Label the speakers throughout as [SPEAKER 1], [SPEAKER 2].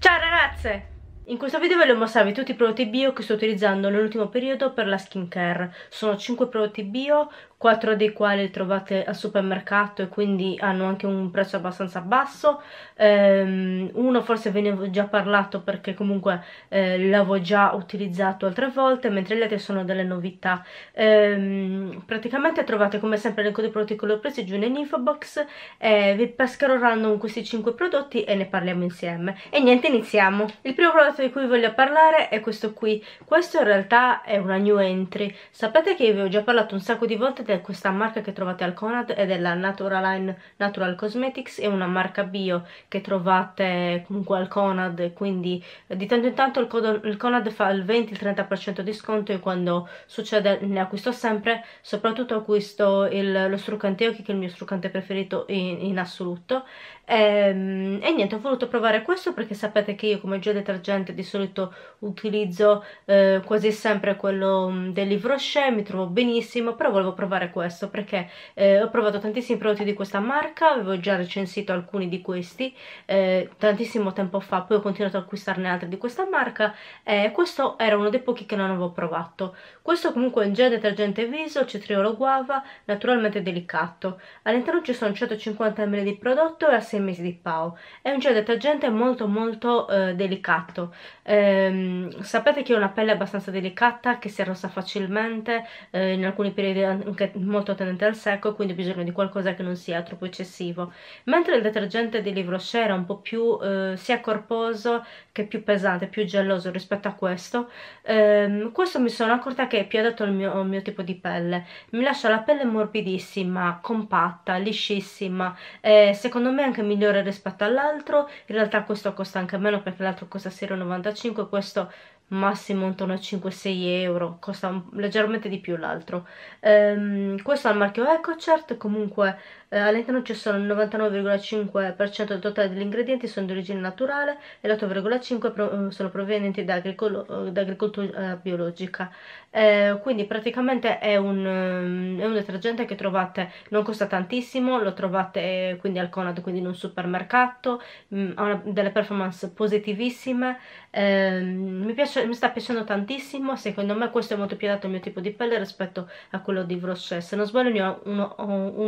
[SPEAKER 1] Ciao ragazze! In questo video voglio mostrarvi tutti i prodotti bio che sto utilizzando nell'ultimo periodo per la skincare. Sono 5 prodotti bio, 4 dei quali trovate al supermercato e quindi hanno anche un prezzo abbastanza basso. Um, uno forse ve ne ho già parlato perché comunque eh, l'avevo già utilizzato altre volte, mentre gli altri sono delle novità. Um, praticamente trovate come sempre l'elenco dei prodotti che ho preso giù nell'info box e vi pescherò random questi 5 prodotti e ne parliamo insieme. E niente, iniziamo. Il primo prodotto di cui voglio parlare è questo qui. Questo in realtà è una new entry. Sapete che vi ho già parlato un sacco di volte di questa marca che trovate al Conad è la Naturaline Natural Cosmetics è una marca bio che trovate comunque al Conad quindi di tanto in tanto il, il Conad fa il 20-30% di sconto e quando succede ne acquisto sempre soprattutto acquisto il, lo struccante occhi che è il mio struccante preferito in, in assoluto. E, ehm, e niente ho voluto provare questo perché sapete che io come gel detergente solitamente di solito utilizzo eh, quasi sempre quello mm, del Livre Rocher, mi trovo benissimo, però volevo provare questo perché eh, ho provato tantissimi prodotti di questa marca, avevo già recensito alcuni di questi eh, tantissimo tempo fa, poi ho continuato ad acquistarne altri di questa marca e questo era uno dei pochi che non avevo provato. Questo comunque è un gel detergente viso, cetriolo guava, naturalmente delicato. All'interno ci sono 150 ml di prodotto e a 6 mesi di PAO. È un gel detergente molto molto eh, delicato ehm, sapete che ho una pelle abbastanza delicata che si arrossa facilmente eh, in alcuni periodi anche molto tendente al secco quindi ho bisogno di qualcosa che non sia troppo eccessivo. Mentre il detergente di Livre Rocher era un po' più eh, sia corposo che più pesante, più geloso rispetto a questo ehm, questo mi sono accorta che è più adatto al mio, al mio tipo di pelle. Mi lascia la pelle morbidissima, compatta, liscissima eh, secondo me anche migliore rispetto all'altro. In realtà questo costa anche meno perché l'altro costa 0,90 95 questo massimo intorno a 5-6 euro costa leggermente di più l'altro. Ehm, questo è il marchio EcoCert comunque eh, all'interno ci sono il 99,5% del totale degli ingredienti sono di origine naturale e l'8,5% pro eh, sono provenienti da, agricol da agricoltura eh, biologica. Eh, quindi praticamente è un, um, è un, detergente che trovate non costa tantissimo lo trovate eh, quindi al Conad quindi in un supermercato mh, mm, ha una, delle performance positivissime. Ehm, mi, piace, mi sta piacendo tantissimo secondo me questo è molto più adatto al mio tipo di pelle rispetto a quello di Vrochet se non sbaglio ne ho uno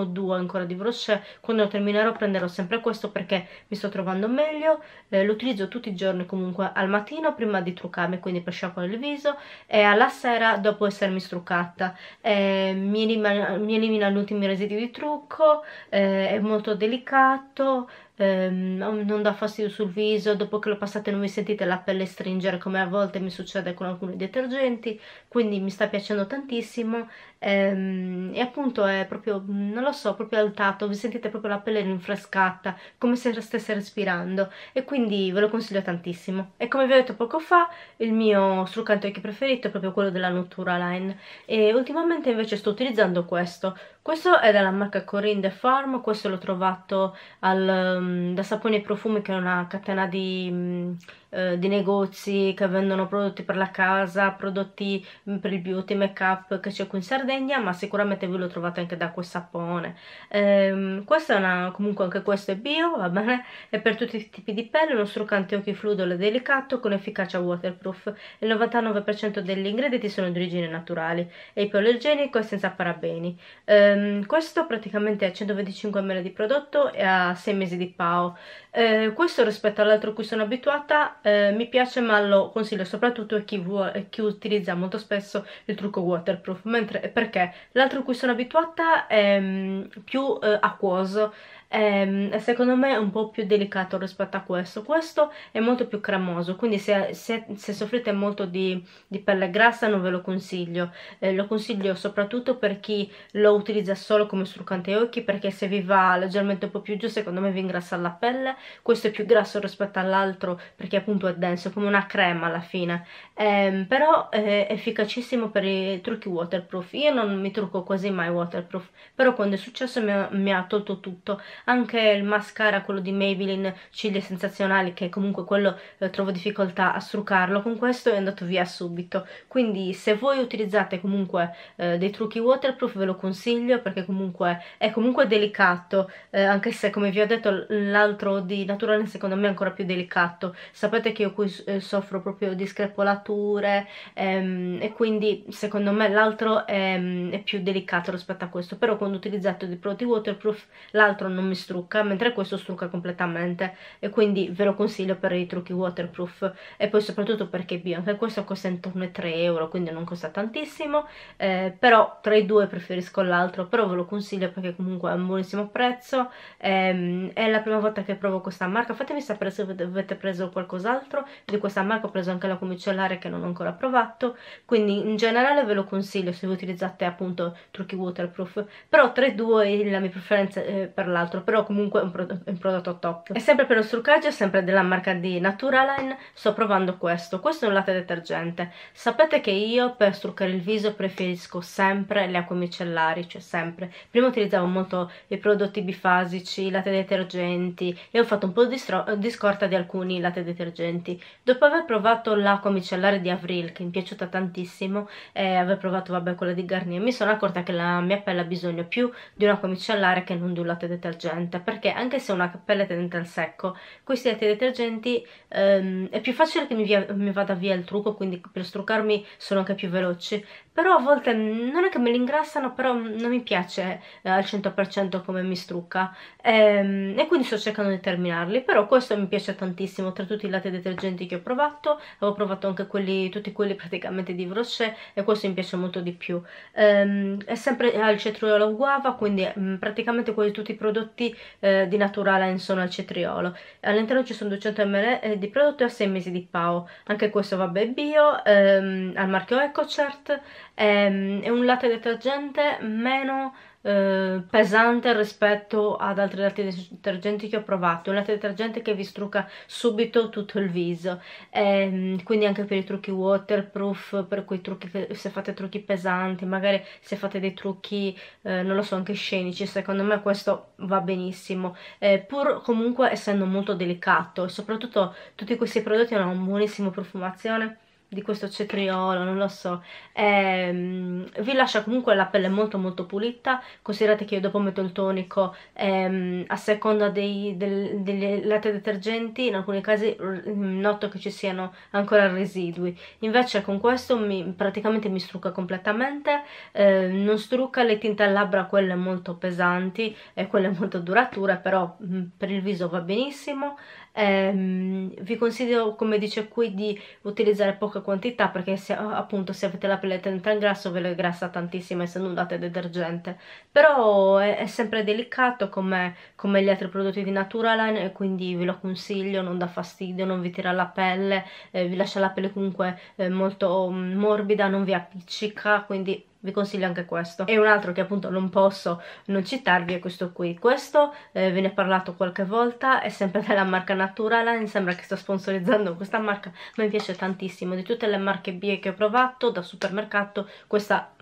[SPEAKER 1] o due ancora di Vrochet quando terminerò prenderò sempre questo perché mi sto trovando meglio eh, lo utilizzo tutti i giorni comunque al mattino prima di truccarmi quindi per sciacquare il viso e alla sera dopo essermi struccata. Eh, mi, elimina, mi elimina gli ultimi residui di trucco eh, è molto delicato ehm, non dà fastidio sul viso, dopo che lo passate non vi sentite la pelle stringere come a volte mi succede con alcuni detergenti, quindi mi sta piacendo tantissimo ehm, e appunto è proprio, non lo so, proprio altato, vi sentite proprio la pelle rinfrescata, come se stesse respirando. E quindi ve lo consiglio tantissimo. E come vi ho detto poco fa, il mio struccante occhi preferito è proprio quello della Natura Line e ultimamente invece sto utilizzando questo, questo è della marca Corinne The Farm, questo l'ho trovato al, um, da Saponi e Profumi che è una catena di... Eh, di negozi che vendono prodotti per la casa, prodotti mm, per il beauty, make up che c'è qui in Sardegna, ma sicuramente voi lo trovate anche da quel sapone. Ehm, questa è una, comunque anche questo è bio, va bene? È per tutti i tipi di pelle, uno struccante occhi fluido e delicato con efficacia waterproof. Il 99% degli ingredienti sono di origine naturali, è ipoallergenico e senza parabeni. Ehm, questo praticamente ha 125 ml di prodotto e ha 6 mesi di PAO. Eh, questo rispetto all'altro a cui sono abituata eh, mi piace ma lo consiglio soprattutto a chi, vuole, chi utilizza molto spesso il trucco waterproof mentre perché l'altro a cui sono abituata è mm, più eh, acquoso ehm, secondo me è un po' più delicato rispetto a questo. Questo è molto più cremoso quindi se, se, se soffrite molto di, di, pelle grassa non ve lo consiglio. Eh, lo consiglio soprattutto per chi lo utilizza solo come struccante occhi perché se vi va leggermente un po' più giù secondo me vi ingrassa la pelle. Questo è più grasso rispetto all'altro perché appunto è denso come una crema alla fine. Ehm, però è efficacissimo per i trucchi waterproof. Io non mi trucco quasi mai waterproof però quando è successo mi ha, mi ha tolto tutto anche il mascara quello di Maybelline ciglia sensazionali che comunque quello eh, trovo difficoltà a struccarlo. Con questo è andato via subito. Quindi se voi utilizzate comunque eh, dei trucchi waterproof ve lo consiglio perché comunque è comunque delicato eh, anche se come vi ho detto l'altro di Naturale secondo me è ancora più delicato. Sapete che io qui eh, soffro proprio di screpolature ehm, e quindi secondo me l'altro è, è più delicato rispetto a questo. Però quando utilizzato dei prodotti waterproof l'altro non mi strucca mentre questo strucca completamente. E quindi ve lo consiglio per i trucchi waterproof. E poi soprattutto perché bio anche questo costa intorno ai 3 euro quindi non costa tantissimo. Eh, però tra i due preferisco l'altro però ve lo consiglio perché comunque è un buonissimo prezzo. Ehm, è la prima volta che provo questa marca. Fatemi sapere se avete preso qualcos'altro. Di questa marca ho preso anche la comicellare che non ho ancora provato. Quindi in generale ve lo consiglio se utilizzate appunto trucchi waterproof. Però tra i due la mia preferenza è per l'altro però comunque è un, prodotto, è un prodotto top. E sempre per lo struccaggio sempre della marca di Naturaline sto provando questo. Questo è un latte detergente. Sapete che io per struccare il viso preferisco sempre le acque micellari cioè sempre. Prima utilizzavo molto i prodotti bifasici i latte detergenti e ho fatto un po' di, di scorta di alcuni latte detergenti. Dopo aver provato l'acqua micellare di Avril che mi è piaciuta tantissimo e aver provato vabbè quella di Garnier mi sono accorta che la mia pelle ha bisogno più di un'acqua micellare che non di un latte detergente perché anche se una pelle tende al secco questi detergenti ehm, è più facile che mi, via, mi, vada via il trucco quindi per struccarmi sono anche più veloci però a volte non è che me li ingrassano però non mi piace eh, al 100% come mi strucca. Ehm, e quindi sto cercando di terminarli però questo mi piace tantissimo tra tutti i latte detergenti che ho provato. Avevo provato anche quelli tutti quelli praticamente di Brochet e questo mi piace molto di più. Ehm, è sempre al cetriolo guava quindi mh, mm, praticamente quasi tutti i prodotti eh, di Naturale sono al cetriolo. All'interno ci sono 200 ml eh, di prodotto e 6 mesi di PAO anche questo vabbè bio ehm, al marchio EcoCert ehm, è un latte detergente meno eh, pesante rispetto ad altri latte detergenti che ho provato, un latte detergente che vi strucca subito tutto il viso, eh, quindi anche per i trucchi waterproof, per quei trucchi che se fate trucchi pesanti, magari se fate dei trucchi, eh, non lo so, anche scenici, secondo me questo va benissimo, eh, pur comunque essendo molto delicato e soprattutto tutti questi prodotti hanno una buonissima profumazione di questo cetriolo, non lo so, ehm, vi lascia comunque la pelle molto molto pulita, considerate che io dopo metto il tonico ehm, a seconda dei, del, degli latte detergenti, in alcuni casi noto che ci siano ancora residui, invece con questo mi, praticamente mi strucca completamente, eh, non strucca le tinte a labbra quelle molto pesanti e quelle molto durature, però mh, per il viso va benissimo, ehm, vi consiglio come dice qui di utilizzare poca quantità perché se, appunto se avete la pelle tendente al grasso ve lo grassa tantissimo essendo un latte detergente però è, è sempre delicato come, come, gli altri prodotti di Naturaline e quindi ve lo consiglio non dà fastidio non vi tira la pelle eh, vi lascia la pelle comunque eh, molto mm, morbida non vi appiccica quindi vi consiglio anche questo. E un altro che appunto non posso non citarvi è questo qui. Questo eh, ve ne ho parlato qualche volta è sempre della marca Naturaline sembra che sto sponsorizzando questa marca ma mi piace tantissimo. Di tutte le marche B che ho provato da supermercato questa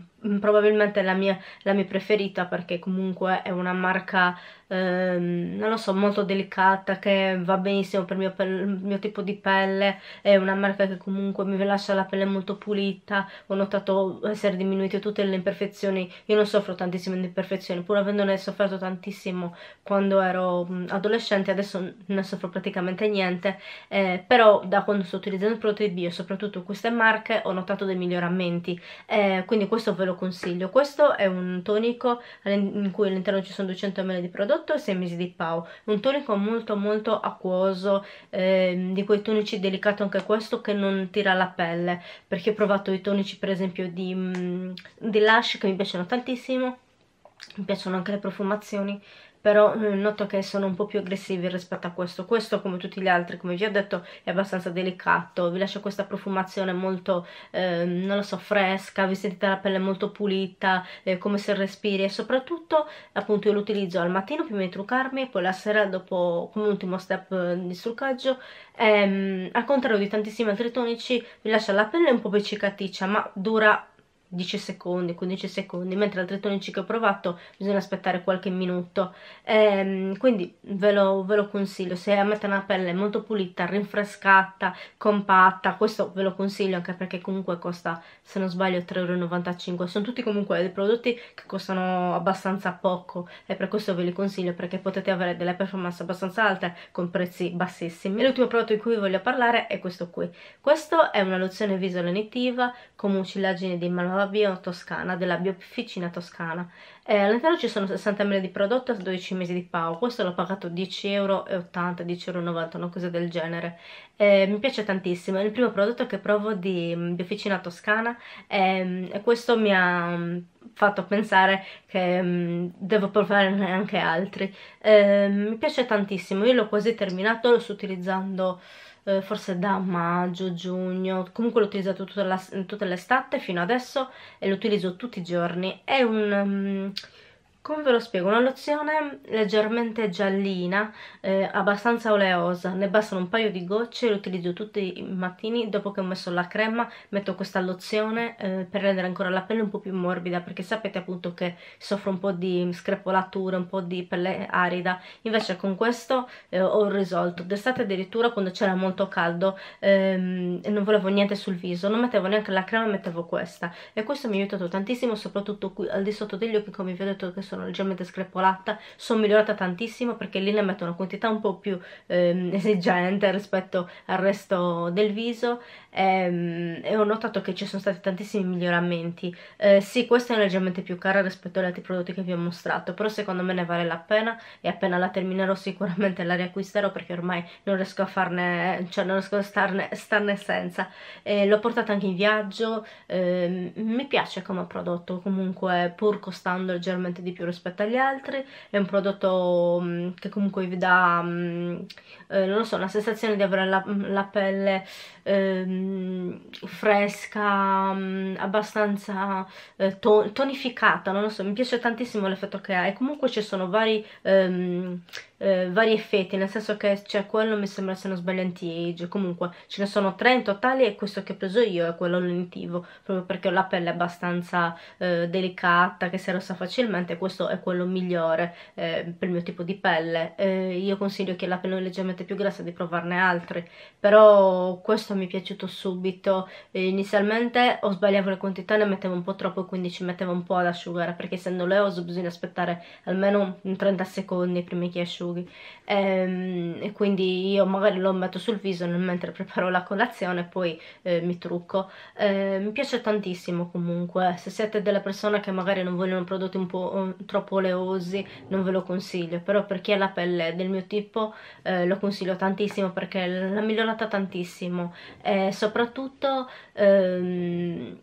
[SPEAKER 1] probabilmente è la mia, la mia preferita perché comunque è una marca ehm, non lo so, molto delicata che va benissimo per il mio, mio, tipo di pelle, è una marca che comunque mi lascia la pelle molto pulita, ho notato essere diminuite tutte le imperfezioni, io non soffro tantissime di imperfezioni, pur avendone sofferto tantissimo quando ero adolescente, adesso ne soffro praticamente niente, eh, però da quando sto utilizzando i prodotti bio, soprattutto queste marche, ho notato dei miglioramenti, eh, quindi questo ve lo consiglio. Questo è un tonico in cui all'interno ci sono 200 ml di prodotto, prodotto 6 mesi di Pau, un tonico molto molto acquoso, eh, di quei tonici delicati anche questo che non tira la pelle, perché ho provato i tonici per esempio di, mm, di Lush che mi piacciono tantissimo, mi piacciono anche le profumazioni, però eh, noto che sono un po' più aggressivi rispetto a questo. Questo come tutti gli altri come vi ho detto è abbastanza delicato. Vi lascia questa profumazione molto eh, non lo so fresca vi sentite la pelle molto pulita eh, come se respiri. E soprattutto appunto io lo utilizzo al mattino prima di truccarmi poi la sera dopo come ultimo step eh, di struccaggio ehm, al contrario di tantissimi altri tonici vi lascia la pelle un po' più cicaticcia ma dura 10 secondi, 15 secondi, mentre altri tonici che ho provato bisogna aspettare qualche minuto. Ehm, quindi ve lo, ve lo consiglio, se avete una pelle molto pulita, rinfrescata, compatta, questo ve lo consiglio anche perché comunque costa, se non sbaglio, 3,95€. Sono tutti comunque dei prodotti che costano abbastanza poco e per questo ve li consiglio perché potete avere delle performance abbastanza alte con prezzi bassissimi. L'ultimo prodotto di cui voglio parlare è questo qui. Questo è una lozione viso lenitiva con mucillagine di Malva Bio Toscana, della Biofficina Toscana. Eh, all'interno ci sono 60 ml di prodotto a 12 mesi di PAO, questo l'ho pagato 10,80 euro, 10,90 euro, una cosa del genere. Eh, mi piace tantissimo, è il primo prodotto che provo di mm, Biofficina Toscana eh, e questo mi ha mm, fatto pensare che um, devo provarne anche altri. Eh, mi piace tantissimo, io l'ho quasi terminato, lo sto utilizzando eh, forse da maggio, giugno, comunque l'ho utilizzato tutta l'estate fino adesso e lo utilizzo tutti i giorni. È un... Um, come ve lo spiego? Una lozione leggermente giallina, eh, abbastanza oleosa, ne bastano un paio di gocce, lo utilizzo tutti i mattini, dopo che ho messo la crema metto questa lozione eh, per rendere ancora la pelle un po' più morbida, perché sapete appunto che soffro un po' di screpolature, un po' di pelle arida, invece con questo eh, ho risolto, d'estate addirittura quando c'era molto caldo ehm, e non volevo niente sul viso, non mettevo neanche la crema, mettevo questa. E questo mi ha aiutato tantissimo, soprattutto qui al di sotto degli occhi come vi ho detto che sono sono leggermente screpolata sono migliorata tantissimo perché lì ne metto una quantità un po' più ehm, esigente rispetto al resto del viso ehm, e ho notato che ci sono stati tantissimi miglioramenti. Eh, sì questa è leggermente più cara rispetto agli altri prodotti che vi ho mostrato però secondo me ne vale la pena e appena la terminerò sicuramente la riacquisterò perché ormai non riesco a farne cioè non riesco a starne, starne senza. Eh, l'ho portata anche in viaggio eh, mi piace come prodotto comunque pur costando leggermente di più rispetto agli altri, è un prodotto um, che comunque vi dà, um, eh, non lo so, una sensazione di avere la, la pelle ehm, fresca, um, abbastanza eh, to tonificata, non lo so, mi piace tantissimo l'effetto che ha. E comunque ci sono vari ehm, eh, vari effetti, nel senso che c'è quello mi sembra se non sbaglio anti-age, comunque ce ne sono tre in totale e questo che ho preso io è quello lenitivo, proprio perché ho la pelle abbastanza eh, delicata, che si rossa facilmente, questo è quello migliore eh, per il mio tipo di pelle. Eh, io consiglio che la pelle leggermente più grassa di provarne altri, però questo mi è piaciuto subito, inizialmente ho sbagliato le quantità, ne mettevo un po' troppo e quindi ci mettevo un po' ad asciugare, perché essendo oleoso bisogna aspettare almeno 30 secondi prima che asciughi. Ehm, e quindi io magari lo metto sul viso mentre preparo la colazione e poi eh, mi trucco. Eh, mi piace tantissimo comunque. Se siete delle persone che magari non vogliono prodotti un po' troppo oleosi non ve lo consiglio. Però per chi ha la pelle del mio tipo eh, lo consiglio tantissimo perché l'ha migliorata tantissimo e soprattutto ehm,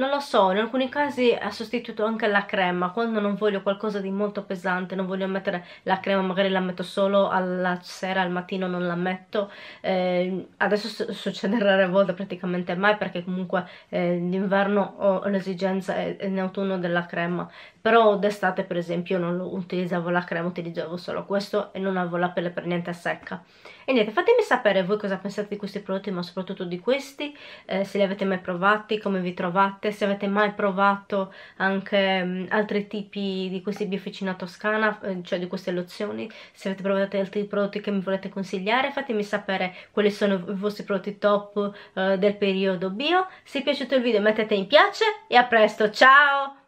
[SPEAKER 1] non lo so, in alcuni casi ha sostituito anche la crema, quando non voglio qualcosa di molto pesante, non voglio mettere la crema, magari la metto solo alla sera, al mattino non la metto, eh, adesso succede rare volte, praticamente mai, perché comunque eh, d'inverno ho l'esigenza in autunno della crema, però d'estate per esempio non utilizzavo la crema, utilizzavo solo questo e non avevo la pelle per niente secca. E niente, fatemi sapere voi cosa pensate di questi prodotti, ma soprattutto di questi, eh, se li avete mai provati, come vi trovate, se avete mai provato anche mh, altri tipi di questi bioficina toscana, eh, cioè di queste lozioni, se avete provato altri prodotti che mi volete consigliare, fatemi sapere quali sono i vostri prodotti top eh, del periodo bio. Se vi è piaciuto il video mettete mi piace e a presto, ciao!